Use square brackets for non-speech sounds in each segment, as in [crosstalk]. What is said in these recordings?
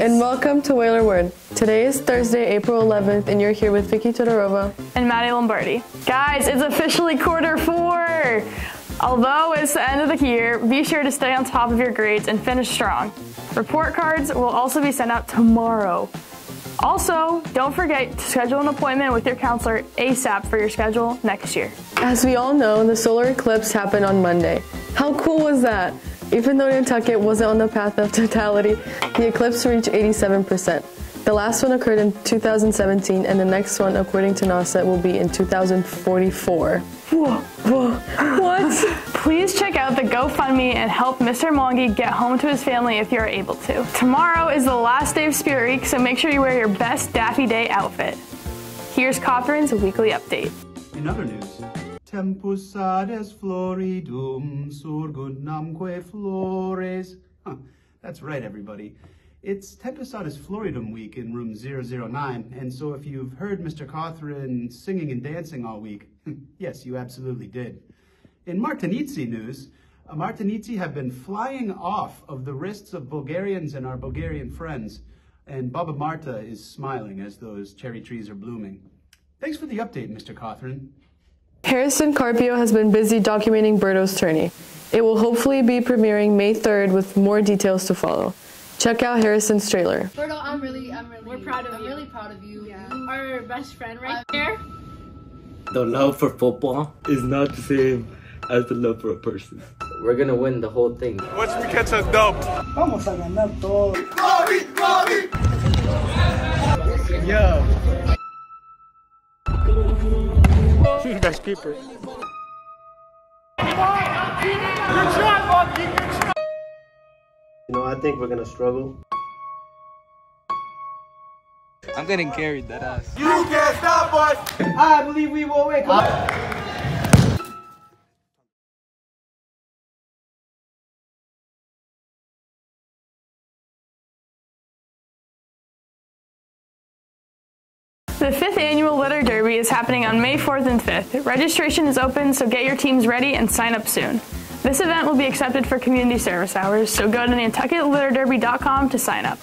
And welcome to Whaler Word. Today is Thursday, April 11th, and you're here with Vicky Todorova and Maddie Lombardi. Guys, it's officially quarter four. Although it's the end of the year, be sure to stay on top of your grades and finish strong. Report cards will also be sent out tomorrow. Also, don't forget to schedule an appointment with your counselor ASAP for your schedule next year. As we all know, the solar eclipse happened on Monday. How cool was that? Even though Nantucket wasn't on the path of totality, the eclipse reached 87%. The last one occurred in 2017, and the next one, according to NASA, will be in 2044. Whoa, whoa, what? Please check out the GoFundMe and help Mr. Mongi get home to his family if you are able to. Tomorrow is the last day of Spirit Week, so make sure you wear your best Daffy Day outfit. Here's Cothran's weekly update. In other news, Tempus adest floridum surgundamque flores. Huh, that's right, everybody. It's Tempus adest floridum week in room 009, and so if you've heard Mr. Cothran singing and dancing all week, [laughs] yes, you absolutely did. In Martenitsi news, uh, Martenitsi have been flying off of the wrists of Bulgarians and our Bulgarian friends, and Baba Marta is smiling as those cherry trees are blooming. Thanks for the update, Mr. Cothran. Harrison Carpio has been busy documenting Berto's tourney. It will hopefully be premiering May 3rd with more details to follow. Check out Harrison's trailer. Berto, I'm really, I'm really, we're proud of I'm you. really proud of you. Yeah. You are our best friend right uh, here. The love for football is not the same as the love for a person. We're gonna win the whole thing. Watch me catch a dub. Vamos a ganar todo. Bobby, Bobby. Yo. Keeper. Good shot, Monkey. Good shot. You know, I think we're gonna struggle. I'm getting carried, that ass. You can't stop us. I believe we will wake up. The fifth annual Litter Derby is happening on May 4th and 5th. Registration is open, so get your teams ready and sign up soon. This event will be accepted for community service hours, so go to nantucketlitterderby.com to sign up.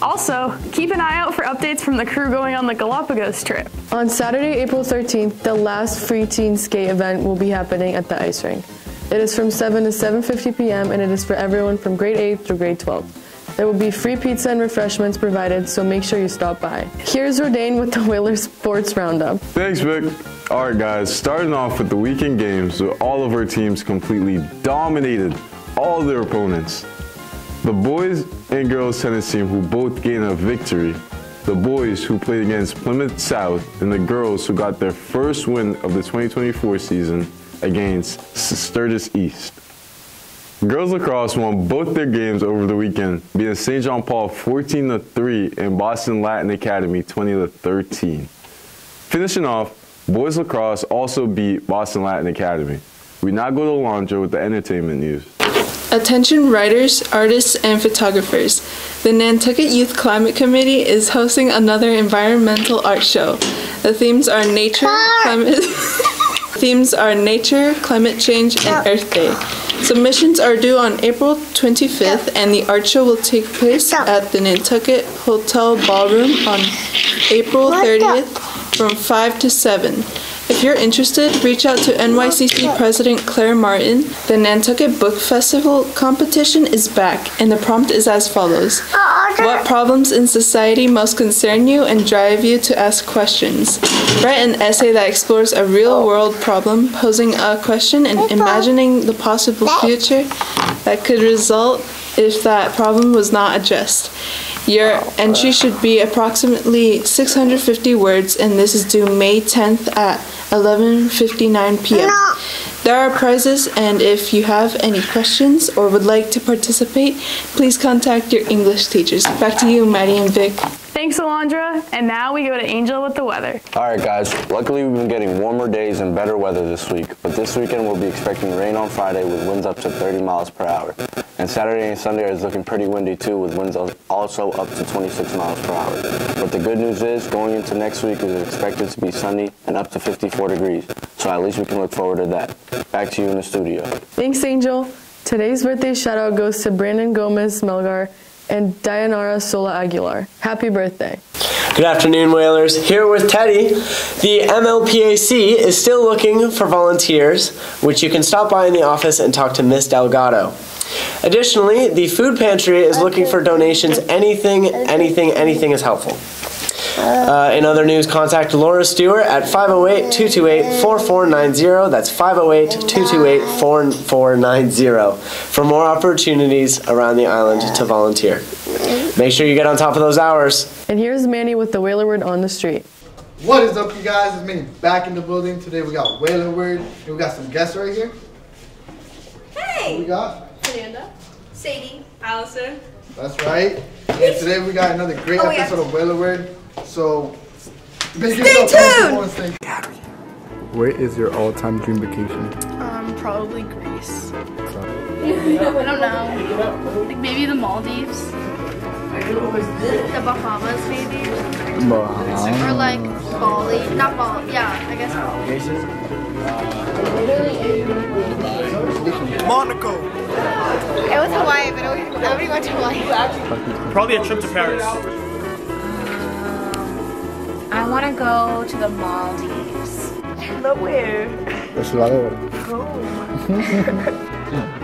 Also, keep an eye out for updates from the crew going on the Galapagos trip. On Saturday, April 13th, the last free teen skate event will be happening at the ice rink. It is from 7 to 7:50 p.m. and it is for everyone from grade 8 through grade 12. There will be free pizza and refreshments provided, so make sure you stop by. Here's Rodane with the [laughs] Whaler Sports Roundup. Thanks, Vic. All right, guys, starting off with the weekend games, where all of our teams completely dominated all their opponents. The boys and girls tennis team who both gained a victory. The boys who played against Plymouth South and the girls who got their first win of the 2024 season against Sturgis East. Girls lacrosse won both their games over the weekend, beating St. John Paul 14 to 3 and Boston Latin Academy 20 to 13. Finishing off, boys lacrosse also beat Boston Latin Academy. We now go to Alondra with the entertainment news. Attention writers, artists, and photographers. The Nantucket Youth Climate Committee is hosting another environmental art show. The themes are nature, climate [laughs] themes are nature, climate change, and Earth Day. Submissions are due on April 25th, and the art show will take place at the Nantucket Hotel Ballroom on April 30th from 5 to 7. If you're interested, reach out to NYCC President Claire Martin. The Nantucket Book Festival competition is back, and the prompt is as follows What problems in society most concern you and drive you to ask questions? Write an essay that explores a real world problem, posing a question and imagining the possible future that could result if that problem was not addressed. Your entry should be approximately 650 words, and this is due May 10th at 11:59 p.m. There are prizes, and if you have any questions or would like to participate, please contact your English teachers. Back to you, Maddie and Vic. Thanks, Alondra. And now we go to Angel with the weather. All right, guys. Luckily, we've been getting warmer days and better weather this week. But this weekend, we'll be expecting rain on Friday with winds up to 30 miles per hour. And Saturday and Sunday is looking pretty windy too, with winds also up to 26 miles per hour. But the good news is, going into next week is expected to be sunny and up to 54 degrees. So at least we can look forward to that. Back to you in the studio. Thanks, Angel. Today's birthday shout out goes to Brandon Gomez Melgar and Dayanara Sola Aguilar. Happy birthday. Good afternoon, Whalers. Here with Teddy. The MLPAC is still looking for volunteers, which you can stop by in the office and talk to Miss Delgado. Additionally, the food pantry is looking for donations. Anything, anything, anything is helpful. Uh, in other news, contact Laura Stewart at 508 228 4490. That's 508 228 4490 for more opportunities around the island to volunteer. Make sure you get on top of those hours. And here's Manny with the Whaler Word on the street. What is up, you guys? It's Manny back in the building. Today we got Whaler Word, and we got some guests right here. Hey! What we got? Fernanda. Sadie. Allison. That's right. And today we got another great Oh, yeah. episode of Whaler Word. So, make Stay yourself tuned! stay- Where is your all-time dream vacation? Um, probably Greece. I don't know. Like maybe the Maldives. The Bahamas, maybe. Or like Bali. Not Bali. Yeah, I guess Bali. Monaco. It was Hawaii, but nobody nobody went to Hawaii. Probably a trip to Paris. I want to go to the Maldives. Nowhere. [laughs]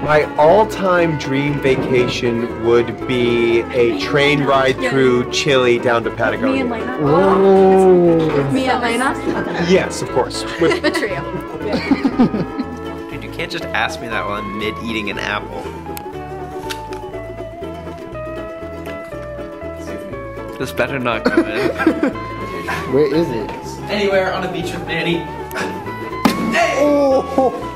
My all-time dream vacation would be a train ride through Chile down to Patagonia. Me and Lena. Oh. oh. Me and Lena? Yes, of course. [laughs] With The trio. Dude, you can't just ask me that while I'm mid eating an apple. This better not go in. [laughs] Where is it? Anywhere on a beach with Manny. Hey! Oh.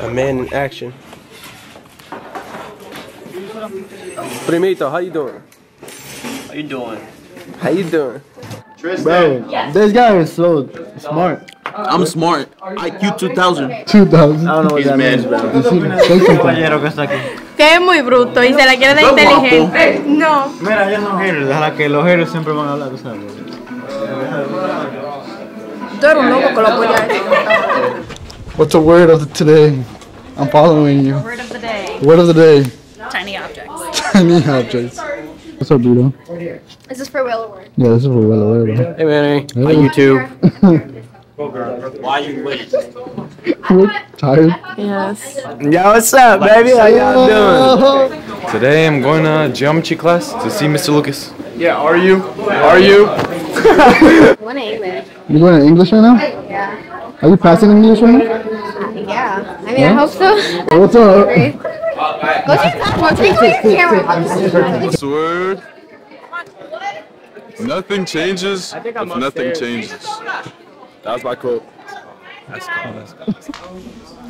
A man in action. Primito, how you doing? How you doing? How you doing? Bro, this guy is so smart. I'm smart. IQ 2000. 2000. I don't know what that means, bro. Say something. Que es muy bruto y se la quiere dar No, guapo. inteligente. Eh, no. Mira, ellos son haters, déjala que los haters siempre van a hablar, sabes. Tú eres un loco que lo apoya What's the word of the today? I'm following you. Word of the day. Word of the day. Tiny objects. Tiny objects. What's up, Bruto? Is this for Whaler Word? Yeah, this is for well aware. Hey, Manny. Hey. On YouTube. [laughs] Why you wait? Tired? Yes. Yo, what's up, baby? How y'all doing? Today I'm going to geometry class to see Mr. Lucas. Yeah, are you? Are you? [laughs] One English. You going to English right now? Yeah. Are you passing English right now? Yeah. I mean, I hope so. [laughs] What's up? [laughs] Go to the bathroom. Take your camera. This word. Nothing changes if nothing changes. That was my quote. That's cool. That's cool.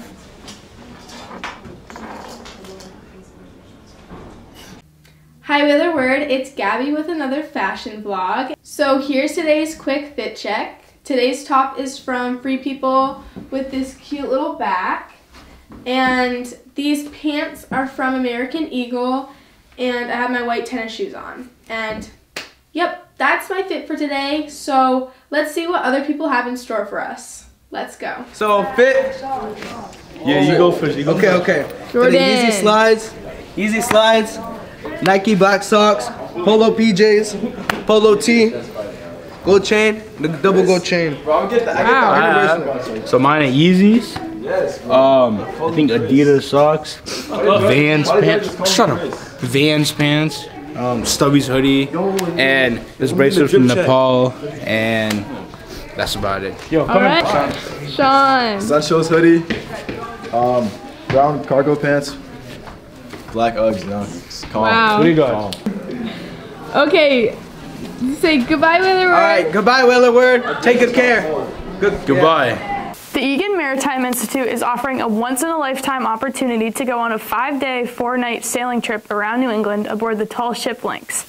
Hi with a word, it's Gabby with another fashion vlog. So here's today's quick fit check. Today's top is from Free People with this cute little back. And these pants are from American Eagle and I have my white tennis shoes on. And yep, that's my fit for today. So let's see what other people have in store for us. Let's go. So, fit? Yeah, you go first. You go okay, okay. Jordan. Yeezy slides, easy slides, Nike black socks, polo PJs, polo tee, gold chain, the double gold chain. Bro, I'll get the, I So mine are Yeezys. Um, I think Adidas socks, Vans pants. Shut up. Vans pants, um, Stubby's hoodie, and this bracelet from Nepal, and that's about it. Yo, come All right, Sean. Sancho's hoodie, um, brown cargo pants, black Uggs, you know. Calm. Wow. What do you got? Okay, say goodbye with a word. All right, goodbye, Whaler Word. Take good care. Good. Goodbye. The Egan Maritime Institute is offering a once-in-a-lifetime opportunity to go on a five-day, four-night sailing trip around New England aboard the tall ship Lynx.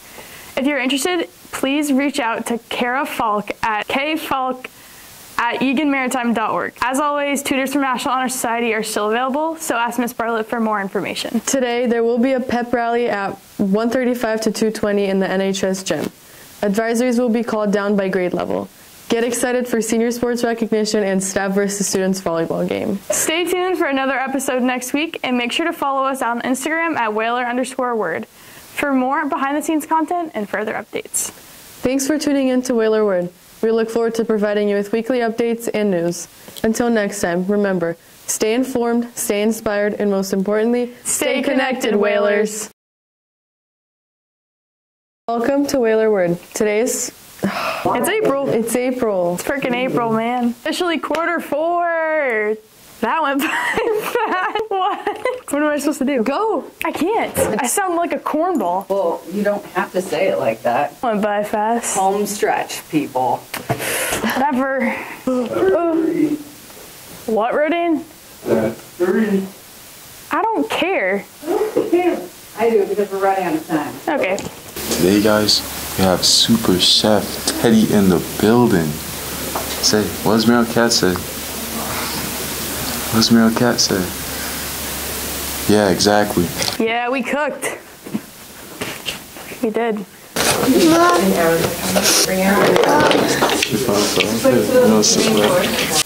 If you're interested, please reach out to Kara Falk at kfalk at eganmaritime.org. As always, tutors from National Honor Society are still available, so ask Miss Bartlett for more information. Today, there will be a pep rally at 135 to 220 in the NHS gym. Advisories will be called down by grade level. Get excited for senior sports recognition and staff versus students volleyball game. Stay tuned for another episode next week and make sure to follow us on Instagram at whaler underscore word for more behind the scenes content and further updates. Thanks for tuning in to Whaler Word. We look forward to providing you with weekly updates and news. Until next time, remember, stay informed, stay inspired, and most importantly, Stay connected, Whalers. Welcome to Whaler Word. Today's [sighs] It's April. It's April. It's freaking April, man. Officially quarter four. That went [laughs] by fast. What? What am I supposed to do? Go. I can't. I sound like a cornball. Well, you don't have to say it like that. Went by fast. Home stretch, people. Whatever. what, Rodin? Three. I don't care. I do because we're running out of time. Okay. Today, guys, we have Super Chef Teddy in the building. Say, what does Meryl Cat say? What does Meryl Cat say? Yeah, exactly. Yeah, we cooked. We did. She